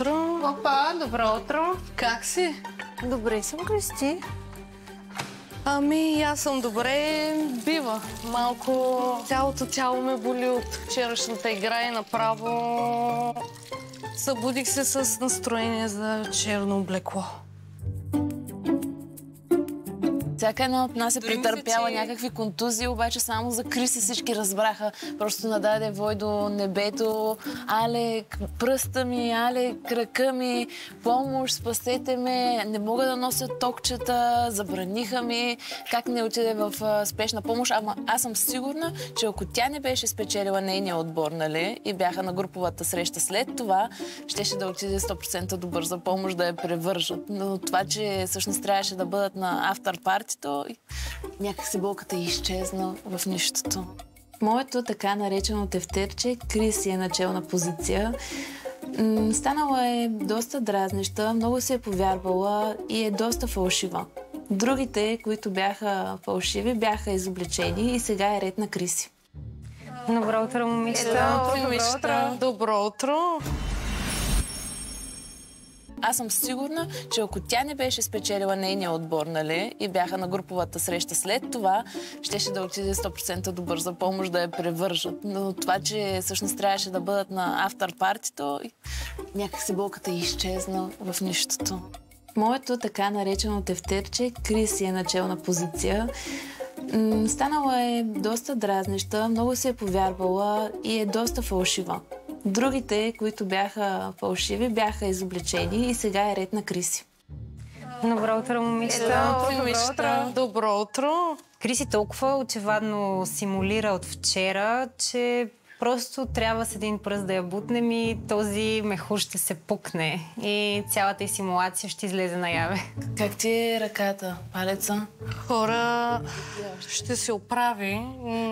утро. Опа, добро утро. Как си? Добре съм, Кристи. Ами, аз съм добре. Бива. Малко цялото тяло ме боли от вчерашната игра и направо събудих се с настроение за черно облекло. Всяка една от нас е Дори претърпяла че- някакви контузии, обаче само за Криси всички разбраха. Просто нададе вой до небето. Але, пръста ми, але, крака ми, помощ, спасете ме, не мога да нося токчета, забраниха ми, как не отиде в а, спешна помощ. Ама аз съм сигурна, че ако тя не беше спечелила нейния отбор, нали, и бяха на груповата среща след това, щеше да отиде 100% до бърза помощ да я превържат. Но това, че всъщност трябваше да бъдат на автор партито, някак си болката изчезна в нищото. Моето така наречено тефтерче, Криси е начална позиция. Станала е доста дразнеща, много се е повярвала и е доста фалшива. Другите, които бяха фалшиви, бяха изобличени и сега е ред на Криси. Добро утро, момичета. Добро Добро утро. Добро утро. Аз съм сигурна, че ако тя не беше спечелила нейния отбор, нали, и бяха на груповата среща след това, щеше да отиде 100% до бърза помощ да я превържат. Но това, че всъщност трябваше да бъдат на автор партито, някак си болката изчезна в нищото. Моето така наречено тефтерче, Криси е начална позиция. Станала е доста дразнеща, много се е повярвала и е доста фалшива. Другите, които бяха фалшиви, бяха изобличени и сега е ред на Криси. Добро утро, момичета. Добро утро. Добро утро. Криси толкова очевадно симулира от вчера, че просто трябва с един пръст да я бутнем и този мехур ще се пукне. И цялата й симулация ще излезе наяве. Как ти е ръката, палеца? Хора, ще се оправи.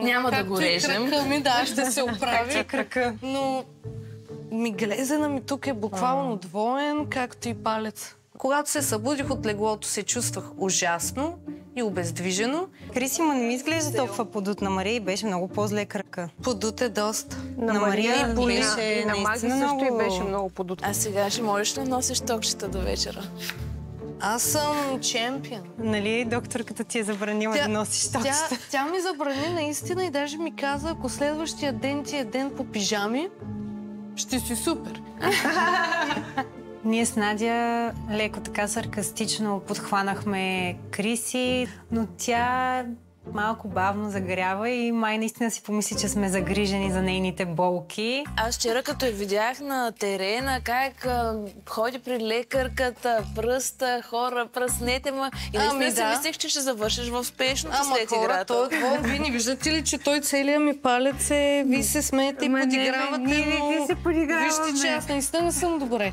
Няма да го режем. Кръка ми, да, ще се оправи. крака? Но ми глезена ми тук е буквално двоен, както и палец. Когато се събудих от леглото, се чувствах ужасно и обездвижено. Криси, ма не ми изглежда толкова подут на Мария и беше много по-зле крака. Подут е доста. На, Мария боли. беше И на Маги също много... и беше много подут. А сега ще можеш ли да носиш токчета до вечера? Аз съм чемпион. Нали докторката ти е забранила да носиш тя, токчета? тя ми забрани наистина и даже ми каза, ако следващия ден ти е ден по пижами, ще си супер. Ние с Надя леко така саркастично подхванахме Криси, но тя малко бавно загрява и май наистина си помисли, че сме загрижени за нейните болки. Аз вчера като я видях на терена, как а, ходи при лекарката, пръста, хора, пръснете ма. И наистина Ами си да. мислех, че ще завършиш в спешното Ама след хора, играта. той е двон. Вие не виждате ли, че той целият ми палец е... Вие се смеете и Ма не, подигравате, ние не но... се подиграваме. Вижте, че аз наистина не съм добре.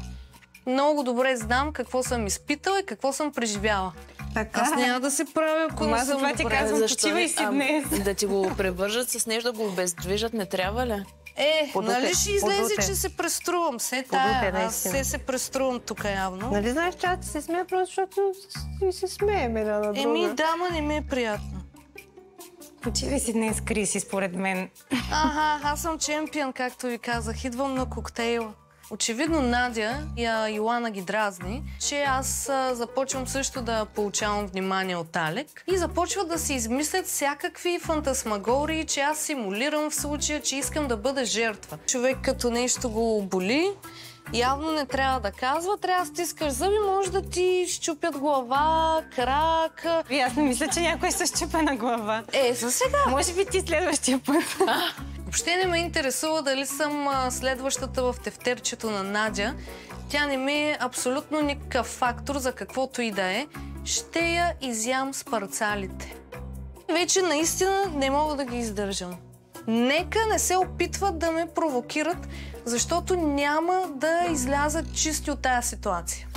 Много добре знам какво съм изпитала и какво съм преживяла. Така. Аз няма да се правя, ако не аз съм затова ти добре. казвам, почивай си А, днес. Да ти го превържат с нещо, да го обездвижат, не трябва ли? Е, Подут е, нали ще излезе, подут е. че се преструвам. Се тая, аз наистина. се се преструвам тук явно. Нали знаеш, че аз се смея, просто защото си се смеем една на друга. Еми, да, ма не ми е приятно. Почивай си днес, Криси, според мен. Ага, аз съм чемпион, както ви казах. Идвам на коктейла. Очевидно Надя и Йоана ги дразни, че аз започвам също да получавам внимание от Алек и започват да си измислят всякакви фантасмагории, че аз симулирам в случая, че искам да бъда жертва. Човек като нещо го боли, явно не трябва да казва, трябва да стискаш зъби, може да ти щупят глава, крак. И аз не мисля, че някой се щупа на глава. Е, за сега. Може би ти следващия път. Въобще не ме интересува дали съм следващата в тефтерчето на Надя. Тя не ми е абсолютно никакъв фактор за каквото и да е. Ще я изям с парцалите. Вече наистина не мога да ги издържам. Нека не се опитват да ме провокират, защото няма да излязат чисти от тази ситуация.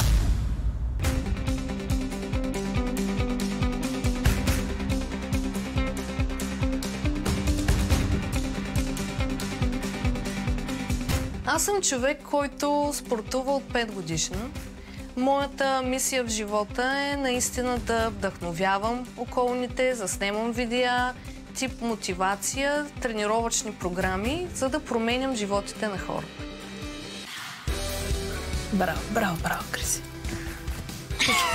Аз съм човек, който спортува от 5 годишна. Моята мисия в живота е наистина да вдъхновявам околните, заснемам видеа, тип мотивация, тренировъчни програми, за да променям животите на хората. Браво, браво, браво, Криси.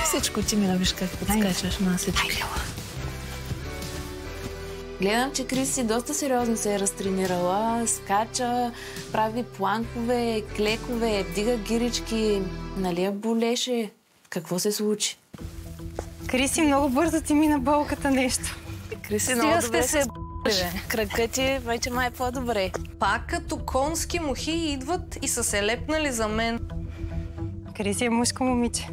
Всичко ти мина, виж как подскачаш на всичко. Гледам, че Криси доста сериозно се е разтренирала, скача, прави планкове, клекове, вдига гирички. Нали я болеше? Какво се случи? Криси, много бързо ти мина болката нещо. Криси, Стига много добре се се... Кракът ти вече май е по-добре. Пак като конски мухи идват и са се лепнали за мен. Криси е мъжко момиче.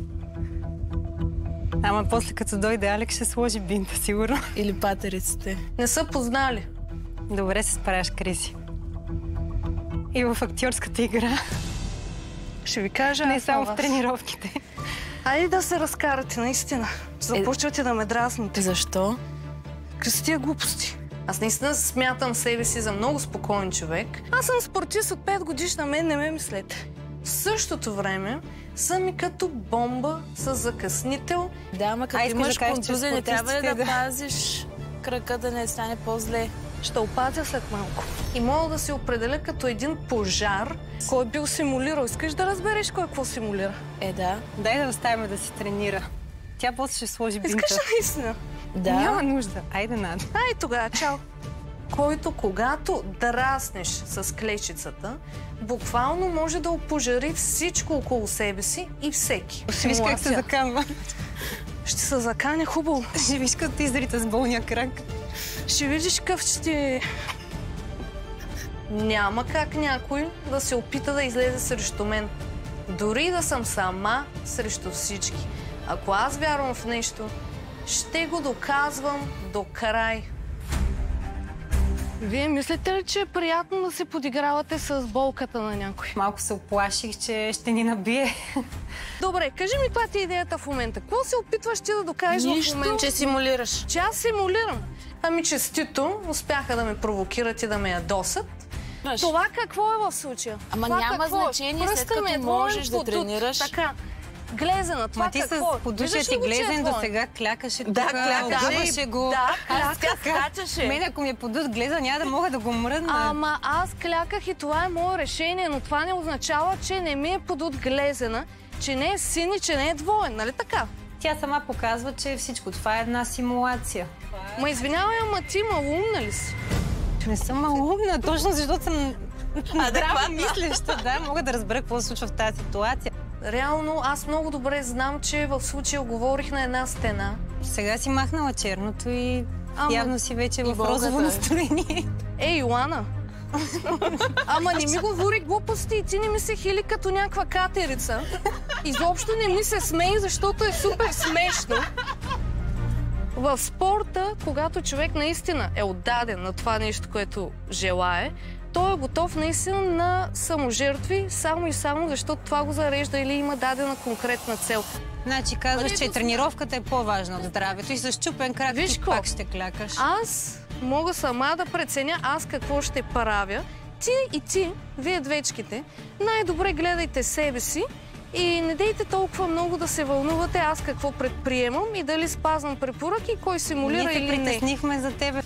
Ама после като дойде Алек ще сложи бинта, сигурно. Или патериците. Не са познали. Добре се справяш, Криси. И в актьорската игра, Ще ви кажа не само в тренировките. Айде да се разкарате, наистина. Започвате да ме дразните. Защо? Какви тия глупости? Аз наистина смятам себе си за много спокоен човек. Аз съм спортист от 5 годишна, мен не ме мислете. В същото време съм и като бомба с закъснител. Да, ама като А, имаш да контузия, не трябва ли да да- пазиш крака да не стане по-зле? Ще опазя след малко. И мога да се определя като един пожар, кой е бил симулирал. Искаш да разбереш кой какво симулира? Е, да. Дай да оставим да си тренира. Тя после ще сложи бинта. Искаш наистина? Да. Няма нужда. Айде, Надо. Ай, тогава, чао. Който когато драснеш с клечицата, буквално може да опожари всичко около себе си и всеки. Виж как се заканва. Ще се заканя хубаво. Ще виж като изрита с болния крак. Ще видиш какъв ще... Няма как някой да се опита да излезе срещу мен. Дори да съм сама срещу всички. Ако аз вярвам в нещо, ще го доказвам до край. Вие мислите ли, че е приятно да се подигравате с болката на някой? Малко се оплаших, че ще ни набие. Добре, кажи ми каква ти е идеята в момента. Какво се опитваш ти да докажеш в Нищо, момента? че симулираш. Че аз симулирам. Ами честито, успяха да ме провокират и да ме ядосат. Това какво е в случая? Ама Това няма е? значение, след като е двоен можеш да тренираш. Така. Глезена, това Ма ти с какво е? подушия ти е глезен до сега клякаше Да, тук, клякаше го. Да, Аз кляка, така, скачаше. Мен ако ми е подут глеза, няма да мога да го мръдна. Ама аз кляках и това е мое решение, но това не означава, че не ми е подут глезена, че не е син и че не е двоен, нали така? Тя сама показва, че всичко това е една симулация. Ма извинявай, ама ти малумна ли си? Не съм малумна, точно защото съм здраво мислеща. Да, мога да разбера какво се случва в тази ситуация. Реално, аз много добре знам, че в случая говорих на една стена. Сега си махнала черното и Ама- явно си вече в болката розово е. настроение. Ей, Йоана! Ама не ми говори глупости и ти не ми се хили като някаква катерица. Изобщо не ми се смей, защото е супер смешно. В спорта, когато човек наистина е отдаден на това нещо, което желае, той е готов наистина на саможертви, само и само защото това го зарежда или има дадена конкретна цел. Значи казваш, че ето тренировката е по-важна от здравето и с чупен крак Виж ти пак ще клякаш. Аз мога сама да преценя аз какво ще правя. Ти и ти, вие двечките, най-добре гледайте себе си и не дейте толкова много да се вълнувате аз какво предприемам и дали спазвам препоръки, кой симулира Ние или не. притеснихме за тебе.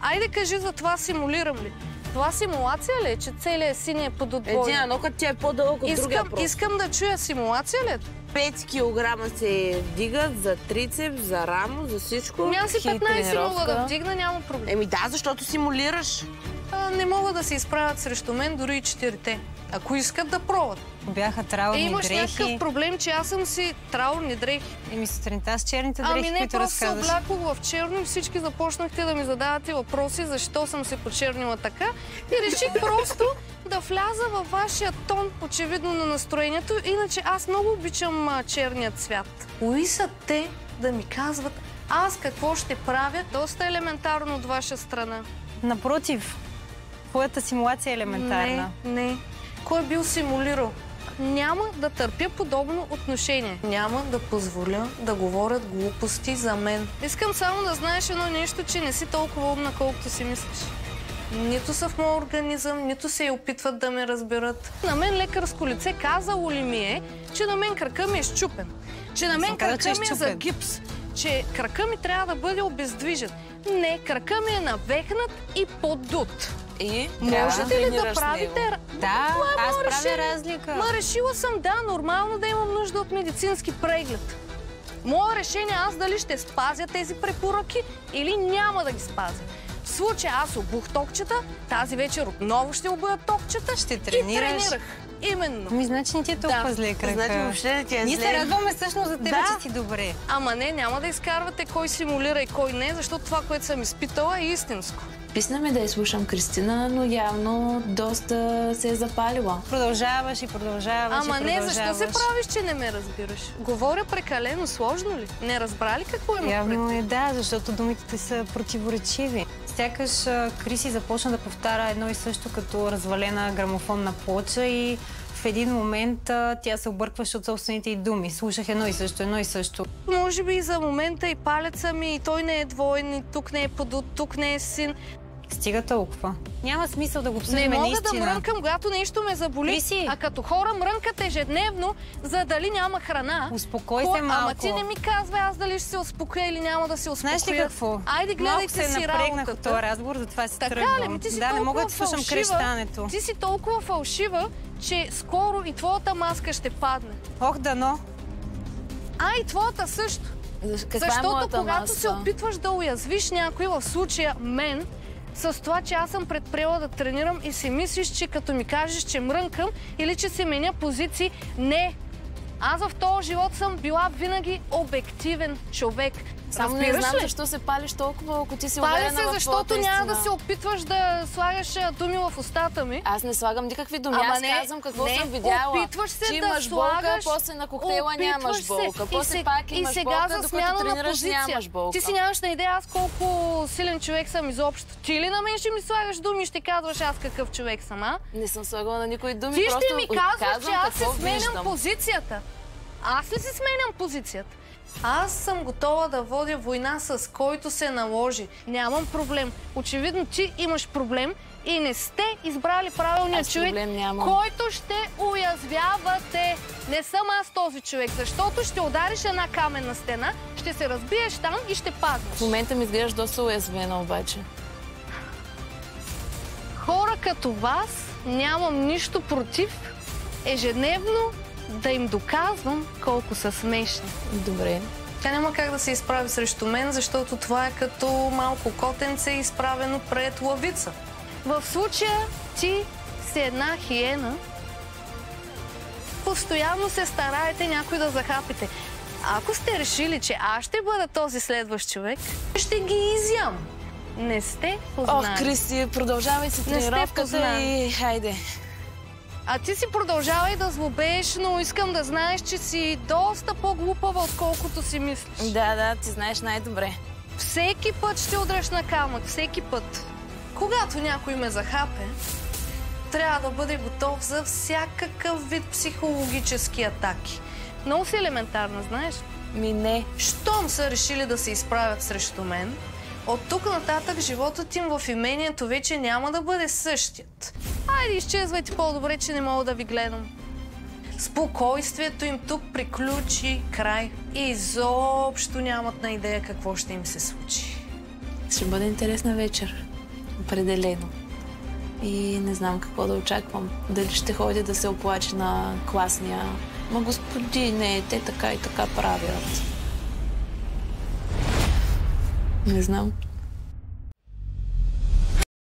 Айде кажи за това симулирам ли. Това симулация ли е, че целият син е под отбой? Един нокът ти е по-дълъг от другия Искам, просто. искам да чуя симулация ли е? 5 кг се вдигат за трицеп, за рамо, за всичко. Ами аз и хей, 15 мога да вдигна, няма проблем. Еми да, защото симулираш. А, не могат да се изправят срещу мен дори и четирите. Ако искат да пробват. Бяха Е, траурни имаш някакъв дрехи. проблем, че аз съм си траурни дрехи. Еми сутринта с черните дрехи, Ами не, които просто се разказваш. облякох в черно и всички започнахте да ми задавате въпроси, защо съм се почернила така. И реших просто да вляза във вашия тон, очевидно на настроението. Иначе аз много обичам а, черния цвят. Кои са те да ми казват аз какво ще правя? Доста елементарно от ваша страна. Напротив, твоята симулация е елементарна. Не, не. Кой е бил симулирал? Няма да търпя подобно отношение. Няма да позволя да говорят глупости за мен. Искам само да знаеш едно нещо, че не си толкова умна, колкото си мислиш. Нито са в моя организъм, нито се и опитват да ме разберат. На мен лекарско лице казало ли ми е, че на мен кръка ми е щупен. Че на мен съм крака е ми е за гипс. Че крака ми трябва да бъде обездвижен. Не, крака ми е навехнат и подут. И Можете ли да правите... Да, решение. разлика. Ма решила съм, да, нормално да имам нужда от медицински преглед. Мое решение аз дали ще спазя тези препоръки или няма да ги спазя. В случай аз обух токчета, тази вечер отново ще обуя токчета Ще тренираш. и тренирах. Именно. Ми, значи не ти е толкова Да. зле крака. Значи въобще не ти е Ние зле. се радваме всъщност за теб, Да. че си добре. Ама не, няма да изкарвате кой симулира и кой не, защото това, което съм изпитала е истинско. Писна ми да изслушам Кристина, но явно доста се е запалила. Продължаваш и продължаваш Ама и не, защо продължаваш. се правиш, че не ме разбираш? Говоря прекалено сложно ли? Не разбрали какво има Явно е да, защото думите ти са противоречиви. Сякаш Криси започна да повтаря едно и също като развалена грамофонна плоча и в един момент а, тя се объркваше от собствените й думи. Слушах едно и също, едно и също. Може би за момента и палеца ми, и той не е двоен, и тук не е подут, тук не е син. Стига толкова. Няма смисъл да го Не обсъждаме мога наистина. да мрънкам, когато нещо ме заболи. Криси! А като хора мрънкат ежедневно, за дали няма храна. Успокой се малко. Ама ти не ми казвай аз дали ще се успокоя или няма да се успокоя. Знаеш ли какво? Айде, Малко гледайте се си напрегнах от работата. този разговор, затова се Така тръгвам. ли? Ми ти си да, не мога да слушам крещането. Ти си толкова фалшива, че скоро и твоята маска ще падне. Ох, дано. А и твоята също. Каква е Защото моята когато маска? се опитваш да уязвиш някой, в случая мен, с това, че аз съм предприела да тренирам и си мислиш, че като ми кажеш, че мрънкам или че се меня позиции, не. Аз в този живот съм била винаги обективен човек. Само не знам ли? защо се палиш толкова, ако ти си Паля уверена се, в защото няма да се опитваш да слагаш думи в устата ми. Аз не слагам никакви думи. Ама Аз не, казвам какво не, съм видяла. опитваш се да имаш болка, слагаш, после на коктейла нямаш се. болка. И После се- пак имаш и сега болка, за смяна на позиция. нямаш болка. Ти си нямаш на идея аз колко силен човек съм изобщо. Ти ли на мен ще ми слагаш думи и ще казваш аз какъв човек съм, а? Не съм слагала на никой думи. Ти ще ми казваш, че аз се сменям позицията. Аз ли си сменям позицията? Аз съм готова да водя война с който се наложи. Нямам проблем. Очевидно ти имаш проблем и не сте избрали правилния Аз човек, който ще уязвявате. Не съм аз този човек, защото ще удариш една каменна стена, ще се разбиеш там и ще паднеш. В момента ми изглеждаш доста уязвена обаче. Хора като вас нямам нищо против ежедневно да им доказвам колко са смешни. Добре. Тя няма как да се изправи срещу мен, защото това е като малко котенце изправено пред лавица. В случая ти си една хиена, постоянно се стараете някой да захапите. Ако сте решили, че аз ще бъда този следващ човек, ще ги изям. Не сте познали. Ох, Кристи, продължавай си тренировката и хайде. А ти си продължавай да злобееш, но искам да знаеш, че си доста по-глупава, отколкото си мислиш. Да, да, ти знаеш най-добре. Всеки път ще удръш на камък, всеки път. Когато някой ме захапе, трябва да бъде готов за всякакъв вид психологически атаки. Много си елементарна, знаеш. Ми не. Щом са решили да се изправят срещу мен, от тук нататък животът им в имението вече няма да бъде същият. Айде, изчезвайте по-добре, че не мога да ви гледам. Спокойствието им тук приключи край изобщо нямат на идея какво ще им се случи. Ще бъде интересна вечер. Определено. И не знам какво да очаквам. Дали ще ходя да се оплаче на класния. Ма господине, те така и така правят. Не знам.